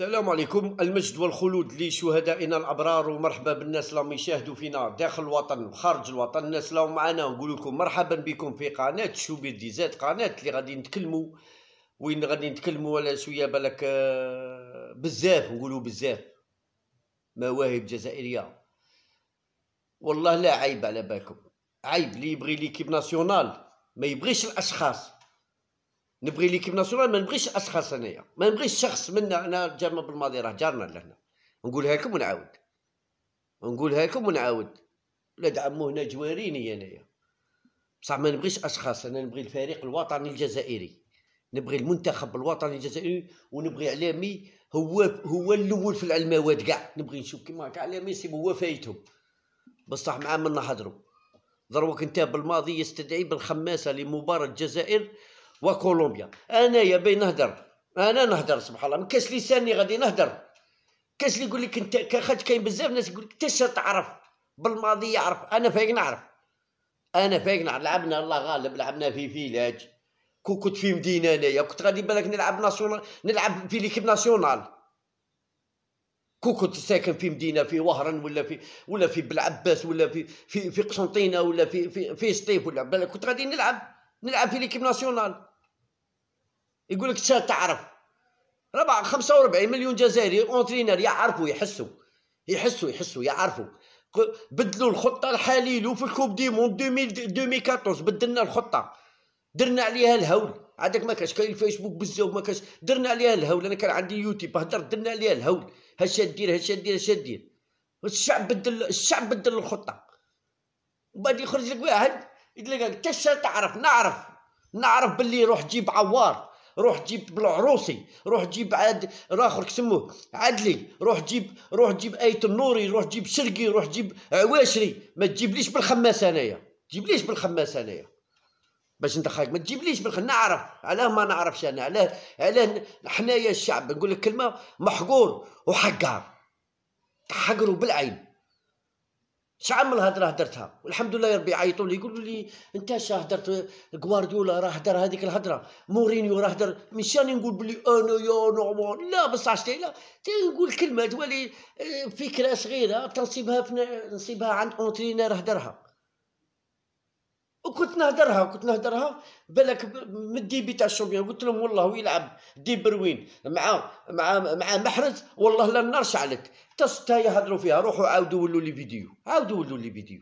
السلام عليكم. المجد والخلود لشهدائنا الأبرار ومرحبا بالناس اللي يشاهدوا فينا داخل الوطن وخارج الوطن. الناس اللي معنا نقول لكم مرحبا بكم في قناة شوبير ديزات قناة اللي غادي نتكلموا. وين غادي نتكلموا؟ على شوية بالك آه، بزاف نقولوا بزاف. مواهب جزائرية. والله لا عيب على بالكم. عيب اللي يبغي ليكيب ناسيونال. ما يبغيش الأشخاص. نبغي ليكيب ناسيونال ما نبغيش أشخاص انايا ما نبغيش شخص منا أنا جامع بالماضي راه جارنا لهنا. نقولها لكم ونعاود. نقولها لكم ونعاود. ولاد عمو هنا جواريني انايا بصح ما نبغيش أشخاص أنا نبغي الفريق الوطني الجزائري. نبغي المنتخب الوطني الجزائري ونبغي علامي هو هو الأول في العلماوات كاع. نبغي نشوف كيما كاع علامي يسيبوا هو فايتهم. بصح معاه من نحضروا ضروك أنت بالماضي يستدعي بالخماسة لمباراة الجزائر وكولومبيا. انايا بين نهدر. أنا نهدر سبحان الله. من كاس لساني غادي نهدر. كاس اللي يقول لك أنت خاطر كاين بزاف ناس يقول لك أنت تعرف بالماضي يعرف. أنا فايق نعرف. أنا فايق نعرف. لعبنا الله غالب. لعبنا في فيلاج. كو كنت في مدينة أنايا. كنت غادي بالك نلعب ناسيونال نلعب في ليكيب ناسيونال. كو كنت ساكن في مدينة في وهران ولا في ولا في بلعباس ولا في في في قسنطينة ولا في في في سطيف ولا بالك كنت غادي نلعب. نلعب في l'équipe nationale. يقول لك تعرف؟ ربع 45 مليون جزائري entraîneur يعرفوا يحسوا. يحسوا يحسوا يعرفوا. بدلوا الخطة الحالي في ال coupe du monde 2014 بدلنا الخطة. درنا عليها الهول. عندك ما كاش كاين الفيسبوك بزاف ما كاش. درنا عليها الهول. أنا كان عندي يوتيوب هدر درنا عليها الهول. هاش دير هاش دير هاش دير. الشعب بدل الشعب بدل الخطة. وبعد يخرج لك واحد يقول لك تعرف. نعرف. نعرف باللي روح جيب عوار. روح جيب بالعروسي روح جيب عاد راخر كسموه عدلي روح جيب روح جيب أيت النوري روح جيب شرقي روح جيب عواشري. ما تجيبليش بالخماسه أنايا تجيبليش بالخماسه أنايا. باش خايف ما تجيبليش بالخ نعرف علاه ما نعرفش أنا علاه علاه حنايا الشعب نقول لك كلمة محقور وحقار تحقروا بالعين. شحال من الهضره هدرتها والحمد لله يا ربي يعيطوا لي يقولوا لي انت شا هدرت غوارديولا راه هدر هذيك الهضره مورينيو راه هدر. مش راني نقول بلي أنا يا normal. لا بصح لا. نقول كلمة تولي آه، فكرة صغيرة تنصيبها في نصيبها عند entraîneur هدرها. وكنت نهدرها كنت نهدرها. بالك من ال début تاع ال champions قلت لهم والله ويلعب دي بروين. مع مع مع محرز والله لا النار شعلت تصتا يهضروا فيها روحوا عاودوا ولوا لي فيديو. عاودوا ولوا لي فيديو.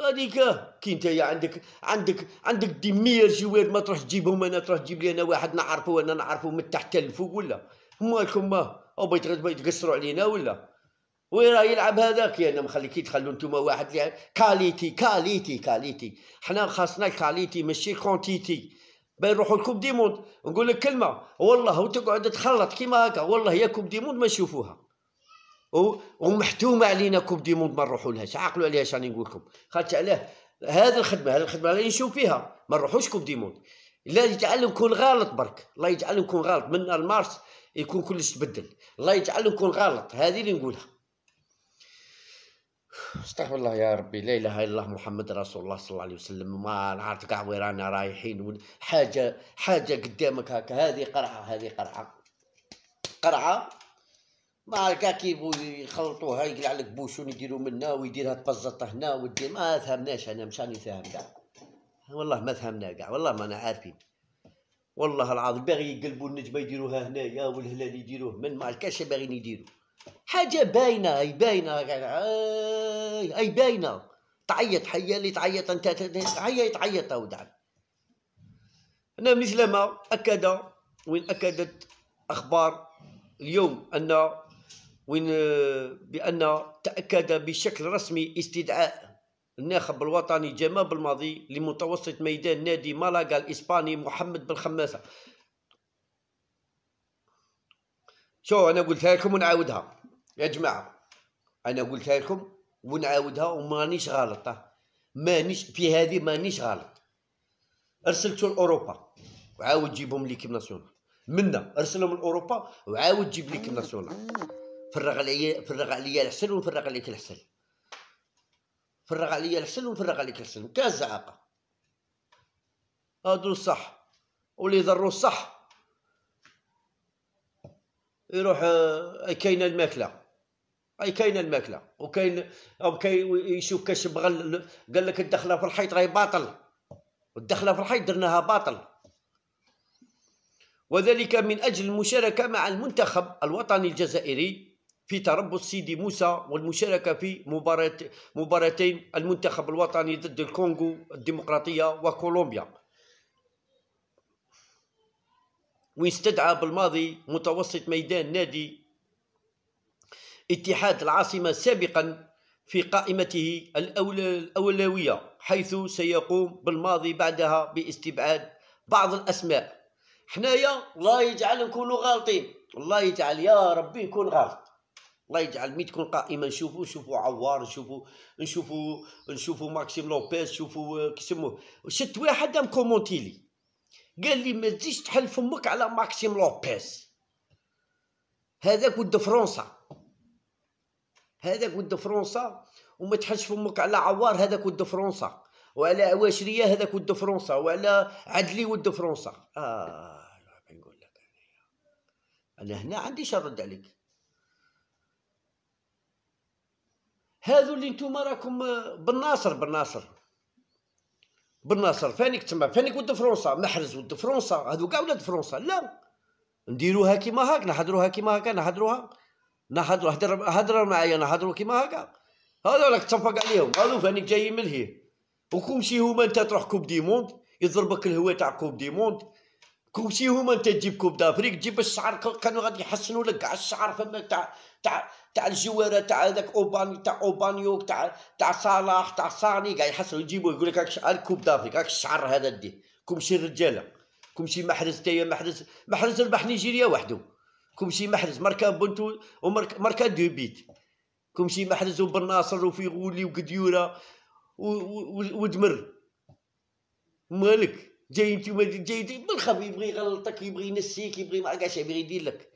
هذيك كي انت عندك عندك عندك des meilleurs joueurs ما تروح تجيبهم أنا تروح تجيب لي أنا واحد نعرفه وأنا نعرفه من تحت الفوق ولا؟ مالكم ما؟ أو بغيت تقصروا علينا ولا؟ وين راه يلعب هذاك؟ أنا مخليكي تخلوا نتوما واحد اللي qualité qualité qualité. حنا خاصنا ال qualité ماشي quantité باين نروحوا ل coupe du monde. نقول لك كلمة. والله وتقعد تخلط كيما هكا. والله يا coupe du monde ما نشوفوها. ومحتومة علينا coupe du monde ما نروحوا لهاش. عقلوا عليها راني نقول لكم. خاطر علاه. هذه الخدمة هذه الخدمة اللي نشوف فيها. ما نروحوش coupe du monde. الله يجعل نكون غلط برك. الله يجعل نكون غلط. من المارس يكون كلش تبدل. الله يجعل نكون غلط. هذه اللي نقولها. أستغفر الله يا ربي لا إله إلا الله محمد رسول الله صلى الله عليه وسلم. ما نعرف كاع وين رانا رايحين حاجة حاجة قدامك هكا. هذه قرعة هذه قرعة. قرعة؟ ما كاع كي يخلطوها؟ يقلع لك بوشون يديروا منا ويديرها تبزط هنا ودير ما فهمناش أنا مشاني فاهم كاع والله ما فهمنا كاع والله ما أنا عارفين. والله العظيم باغي يقلبوا النجمة يديروها هنايا والهلال يديروه. من ما كاش باغيين يديروا؟ حاجة باينة أي باينة أي باينة. تعيط حيا اللي تعيط أنت هيا تعيط ودعم أنا مثل ما أكد وين أكدت أخبار اليوم أن وين بأن تأكد بشكل رسمي استدعاء الناخب الوطني جمال بالماضي لمتوسط ميدان نادي مالاغا الإسباني محمد بن خماسة. شو أنا قلتها لكم ونعاودها. يا جماعة أنا قلتها لكم ونعاودها ومانيش غلطه مانيش في هذه مانيش غلط. أرسلتو لأوروبا. وعاود جيبهم ليكيب ناسيونال منا أرسلهم لأوروبا وعاود جيب ليكيب ناسيونال فرغ عليا فرغ عليا الحسن ونفرغ عليك الحسن. فرغ عليا الحسن ونفرغ عليك الحسن. كاع الزعاقه هادو الصح واللي ضروا الصح يروح آه، كاينة الماكلة. أي كاينة الماكلة. وكاين أو كاين يشوف كاش بغى قال لك الدخلة في الحيط راهي باطل. الدخلة في الحيط درناها باطل. وذلك من أجل المشاركة مع المنتخب الوطني الجزائري في تربص سيدي موسى والمشاركة في مباراة مباراتين المنتخب الوطني ضد الكونغو الديمقراطية وكولومبيا. واستدعى بالماضي متوسط ميدان نادي اتحاد العاصمة سابقا في قائمته الأولوية حيث سيقوم بالماضي بعدها باستبعاد بعض الأسماء. حنايا الله يجعل نكونوا غالطين. الله يجعل يا ربي نكون غلط الله يجعل mais تكون قائمة نشوفوا نشوفوا عوار نشوفوا نشوفوا نشوفوا ماكسيم لوبيز نشوفوا كيسموه شت واحد ام commenté لي. قال لي ما تزيدش تحل فمك على ماكسيم لوبيز. هذاك ود فرنسا. هذاك ود فرنسا وما تحلش فمك على عوار هذاك ود فرنسا. وعلى عواشرية هذاك ود فرنسا. وعلى عدلي ود فرنسا. آه نقول لك أنا. هنا عندي شرد عليك. هذو اللي نتوما راكم بالناصر بالناصر. بالناصر فانيك تما؟ فانيك ود فرنسا؟ محرز ود فرنسا؟ هذو كاع ولاد فرنسا. لا. نديروها كيما هاك نحضروها كيما هاك نحضروها نحضروا هدر هدر معايا نحضروا كيما هكا هذولاك تصفق عليهم. هذو فانيك جايين من الهيه وكمشي هما انت تروح كوب دي موند يضربك الهوا تاع كوب دي موند هما انت تجيب كوب دافريك تجيب الشعر كانوا غادي يحسنوا لك كاع الشعر فما تاع تاع تاع الجواره تاع هذاك اوباني تاع اوبانيو تاع تاع صلاح تاع صاني كاع يحسنوا يجيبوا يقول لك هاك كوب دافريك هاك الشعر هذا دي. كمشي الرجاله كمشي محرز تايا محرز محرز ربح نيجيريا وحده. كمشي محرز ماركا بنتو وماركا دو بيت كمشي محرز وبالناصر وفي غولي وقديورة ودمر. مالك؟ جاي انت جاي بالخف يبغي يغلطك يبغي ينسيك يبغي ما عرفش يبغي يدير لك.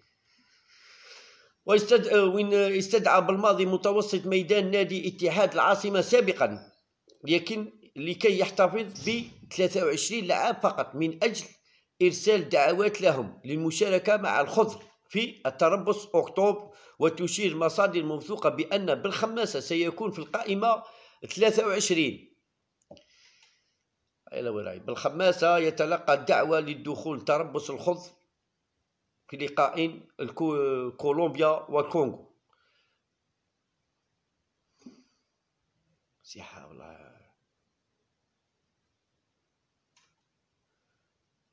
واستدعى وين استدعى بالماضي متوسط ميدان نادي اتحاد العاصمة سابقا. لكن لكي يحتفظ ب 23 لاعب فقط من أجل إرسال دعوات لهم للمشاركة مع الخضر في التربص أكتوبر وتشير مصادر موثوقة بأن بالخماسة سيكون في القائمة 23 بالخماسة يتلقى الدعوة للدخول تربص الخضر في لقاء كولومبيا والكونغو. سيحة والله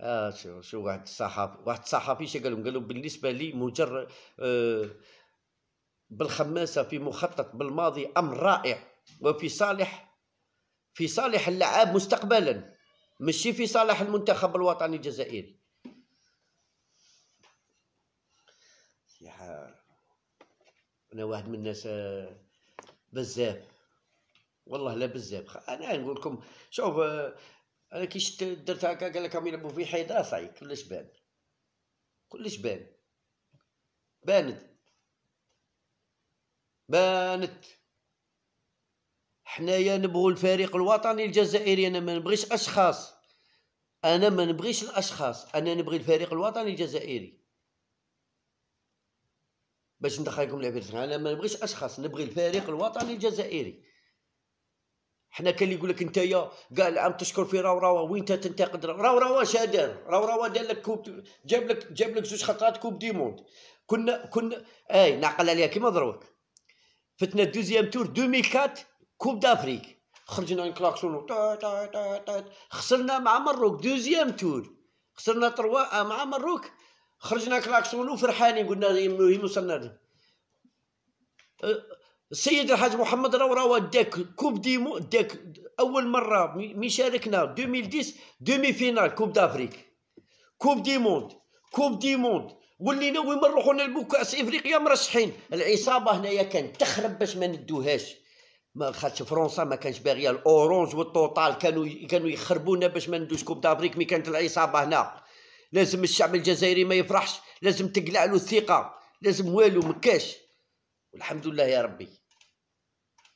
آه شو شو واحد الصحافي واحد الصحافي شو قال لهم قال لهم بالنسبة لي مجرد آه بالخماسة في مخطط بالماضي أمر رائع وفي صالح في صالح اللعاب مستقبلا ماشي في صالح المنتخب الوطني الجزائري. أنا واحد من الناس آه، بزاف. والله لا بزاف. أنا نقول لكم شوف آه، أنا كي شفت درت هكا قال لك راهم يلعبوا في حيدة صاي كلش بان. كلش بان. بانت. بانت. حنايا نبغوا الفريق الوطني الجزائري أنا ما نبغيش أشخاص. أنا ما نبغيش الأشخاص أنا نبغي الفريق الوطني الجزائري. باش ندخلكم لعبة أنا ما نبغيش أشخاص نبغي الفريق الوطني الجزائري. حنا كان اللي يقول لك نتايا كاع العام تشكر في راو راو وين تنتقد؟ راو راو اش دار راو راو دار لك coupe جاب لك جاب لك زوج خطرات coupe du monde كنا كنا أي نعقل عليها كيما دروك فتنا deuxième tour 2004 coupe d'Afrique خرجنا نكلاكسونو خسرنا مع مروك deuxième tour. خسرنا trois مع مروك. خرجنا كلاكسونو فرحانين قلنا المهم وصلنا السيد الحاج محمد راو داك coupe du monde داك أول مرة mais شاركنا. 2010 demi-finale coupe d'Afrique coupe du monde coupe du monde. ولينا وين نروحو نلعبو كأس إفريقيا مرشحين. العصابة هنايا كانت تخرب باش ما ندوهاش. خاطش فرنسا ما كانش باغيه الأورونج والتوتال. كانوا كانوا يخربونا باش ما ندوش coupe d'Afrique mais كانت العصابة هنا. لازم الشعب الجزائري ما يفرحش لازم تقلع له الثقة لازم والو مكاش والحمد لله يا ربي.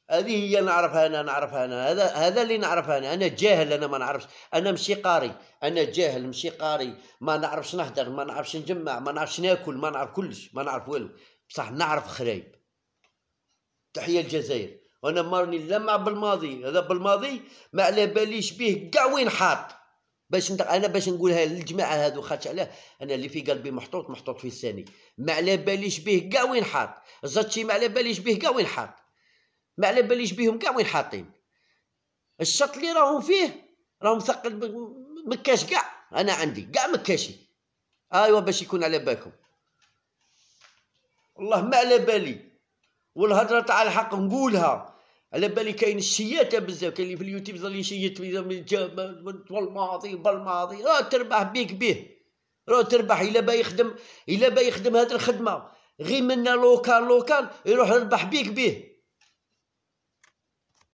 هذه هي نعرفها أنا نعرفها أنا. هذا هذا اللي نعرفها أنا. أنا جاهل أنا ما نعرفش. أنا مشي قاري. أنا جاهل مشي قاري. ما نعرفش نهدر ما نعرفش نجمع ما نعرفش ناكل ما نعرف كلش ما نعرف والو. بصح نعرف خرايب. تحية الجزائر وأنا مارني لمع بالماضي هذا بالماضي ما على باليش به كاع وين حاط. باش أنا باش نقولها للجماعة هذو خاطش علاه أنا اللي في قلبي محطوط محطوط في لساني. ما على باليش به كاع وين حاط. زاتشي ما على باليش به كاع وين حاط. ما على باليش بهم كاع وين حاطين. الشط اللي راهم فيه راهم ثقل مكاش كاع. أنا عندي كاع مكاشي. أيوا باش يكون على بالكم. والله ما على بالي. والهضرة تاع الحق نقولها. على بالي كاين الشياته بزاف كاين اللي في اليوتيوب ظل يشيت بالماضي بالماضي راه تربح بيك به راه تربح. إلا با يخدم إلا با يخدم هذه الخدمة. غير منا local local يروح يربح بيك به